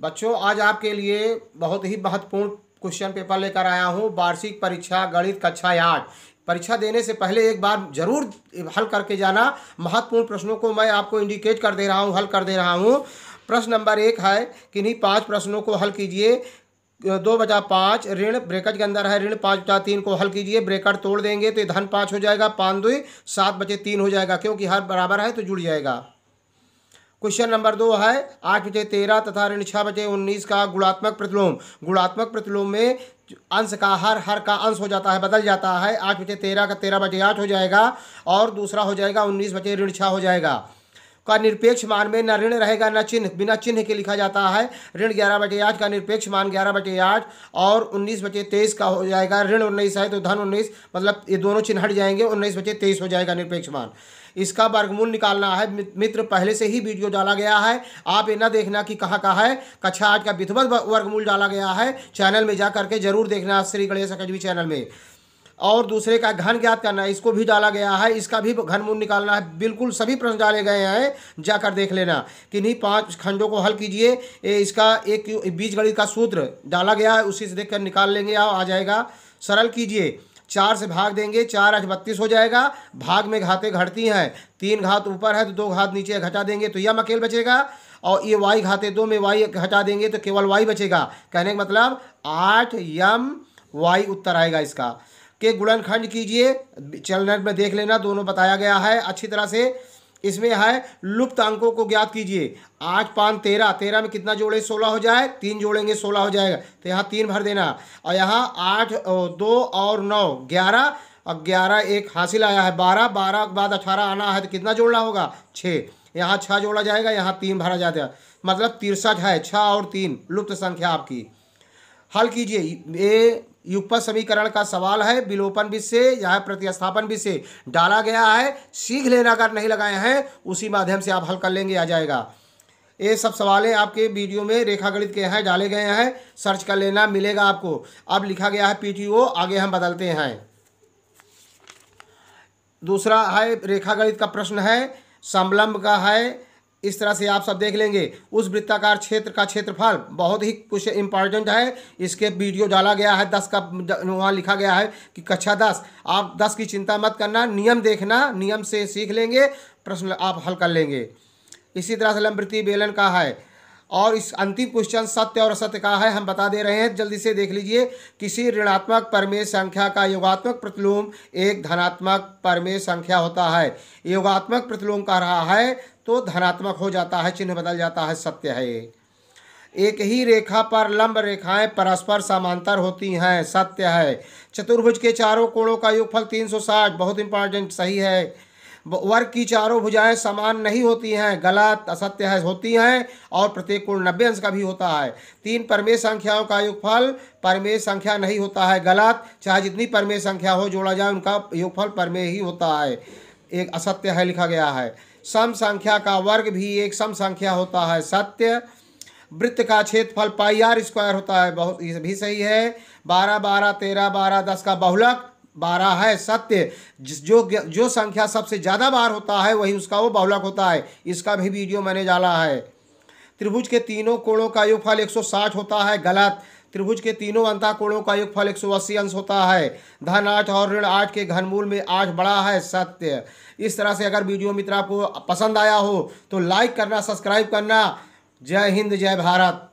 बच्चों, आज आपके लिए बहुत ही महत्वपूर्ण क्वेश्चन पेपर लेकर आया हूँ। वार्षिक परीक्षा, गणित कक्षा आठ। परीक्षा देने से पहले एक बार ज़रूर हल करके जाना। महत्वपूर्ण प्रश्नों को मैं आपको इंडिकेट कर दे रहा हूँ, हल कर दे रहा हूँ। प्रश्न नंबर एक है किन्हीं पाँच प्रश्नों को हल कीजिए। दो बजा पाँच, ऋण ब्रेकट के अंदर है, ऋण पाँच बचा तीन को हल कीजिए। ब्रेकट तोड़ देंगे तो धन पाँच हो जाएगा। पाँच दुई सात बचे तीन हो जाएगा, क्योंकि हर बराबर है तो जुड़ जाएगा। क्वेश्चन नंबर दो है, आठ बजे तेरह तथा ऋण छः बजे उन्नीस का गुणात्मक प्रतिलोम। गुणात्मक प्रतिलोम में अंश का, हर हर का अंश हो जाता है, बदल जाता है। आठ बजे तेरह का तेरह बजे आठ हो जाएगा और दूसरा हो जाएगा उन्नीस बजे ऋण छः हो जाएगा। का निरपेक्ष मान में न ऋण रहेगा, न चिन्ह, बिना चिन्ह के लिखा जाता है। ऋण ग्यारह बटे आठ का निरपेक्ष मान ग्यारह बटे आठ और उन्नीस बटे तेईस का हो जाएगा। ऋण उन्नीस है तो धन उन्नीस मतलब ये दोनों चिन्ह हट जाएँगे, उन्नीस बचे तेईस हो जाएगा निरपेक्ष मान। इसका वर्गमूल निकालना है। मित्र, पहले से ही वीडियो डाला गया है। आप ये ना देखना कि कहाँ कहाँ है। कक्षा आठ का विधिवत वर्गमूल डाला गया है। चैनल में जा करके ज़रूर देखना श्री गणेश अकेडमी चैनल में। और दूसरे का घन ज्ञात करना है, इसको भी डाला गया है, इसका भी घन मूल निकालना है। बिल्कुल सभी प्रश्न डाले गए हैं, जाकर देख लेना। किन्हीं पाँच खंडों को हल कीजिए इसका एक बीज गणित का सूत्र डाला गया है, उसी से देखकर निकाल लेंगे आ जाएगा। सरल कीजिए, चार से भाग देंगे, चार अठ बत्तीस हो जाएगा। भाग में घाते घटती हैं, तीन घात ऊपर है तो दो घात नीचे घटा देंगे तो यह अकेल बचेगा, और ये वाई घाते दो में वाई घटा देंगे तो केवल वाई बचेगा। कहने का मतलब आठ यम वाई उत्तर आएगा इसका। के गुणनखंड कीजिए। चैनल में देख लेना, दोनों बताया गया है। अच्छी तरह से इसमें है, लुप्त अंकों को ज्ञात कीजिए। आठ, पाँच, तेरह। तेरह में कितना जोड़े? सोलह हो जाए। तीन जोड़ेंगे, सोलह हो जाएगा। तो यहाँ तीन भर देना। और यहाँ आठ दो और नौ, ग्यारह। और ग्यारह एक हासिल आया है। बारह बारह के बाद अठारह आना है तो कितना जोड़ना होगा? छः यहाँ छः जोड़ा जाएगा, यहाँ तीन भरा जाता मतलब तिरसठ है छः और तीन, लुप्त संख्या आपकी। हल कीजिए। ये युगपत समीकरण का सवाल है, विलोपन विध से, या प्रतिस्थापन विध से डाला गया है सीख लेना अगर नहीं लगाए हैं, उसी माध्यम से आप हल कर लेंगे, आ जाएगा। ये सब सवालें आपके वीडियो में रेखा गणित के हैं, डाले गए हैं, सर्च कर लेना, मिलेगा आपको। अब लिखा गया है पीटीओ, आगे हम बदलते हैं। दूसरा है रेखा गणित का प्रश्न है समलंब का है इस तरह से आप सब देख लेंगे, उस वृत्ताकार क्षेत्र का क्षेत्रफल बहुत ही कुछ इंपॉर्टेंट है। इसके वीडियो डाला गया है, दस का वहाँ लिखा गया है कि कक्षा दस, आप दस की चिंता मत करना, नियम देखना, नियम से सीख लेंगे, प्रश्न आप हल कर लेंगे। इसी तरह से लंबृति बेलन का है और इस अंतिम क्वेश्चन सत्य और असत्य का है, हम बता दे रहे हैं। जल्दी से देख लीजिए, किसी ऋणात्मक परमेय संख्या का योगात्मक प्रतिलोम एक धनात्मक परमेय संख्या होता है। योगात्मक प्रतिलोम कह रहा है तो धनात्मक हो जाता है, चिन्ह बदल जाता है, सत्य है। एक ही रेखा पर लंब रेखाएँ परस्पर समांतर होती हैं, सत्य है। चतुर्भुज के चारों कोणों का योगफल 360 बहुत इंपॉर्टेंट सही है। वर्ग की चारों भुजाएँ समान नहीं होती हैं गलत असत्य है, होती हैं और प्रत्येक कोण नब्बे अंश का भी होता है। तीन परमेय संख्याओं का योगफल, परमेय संख्या नहीं होता है गलत, चाहे जितनी परमेय संख्या हो, जोड़ा जाए, उनका योगफल परमेय ही होता है। एक असत्य है लिखा गया है। सम संख्या का वर्ग भी एक सम संख्या होता है, सत्य। वृत्त का क्षेत्रफल पाई आर स्क्वायर होता है, बहुत, ये भी सही है। बारह बारह, तेरह, बारह, दस का बहुलक बारह है सत्य। जिस जो जो संख्या सबसे ज़्यादा बार होता है, वही उसका वो बहुलक होता है। इसका भी वीडियो मैंने डाला है। त्रिभुज के तीनों कोणों का योगफल 160 होता है, गलत। त्रिभुज के तीनों अंता कोणों का योगफल 180 अंश होता है। धन आठ और ऋण आठ के घनमूल में आठ बड़ा है सत्य। इस तरह से अगर वीडियो मित्र आपको पसंद आया हो तो लाइक करना, सब्सक्राइब करना। जय हिंद, जय भारत।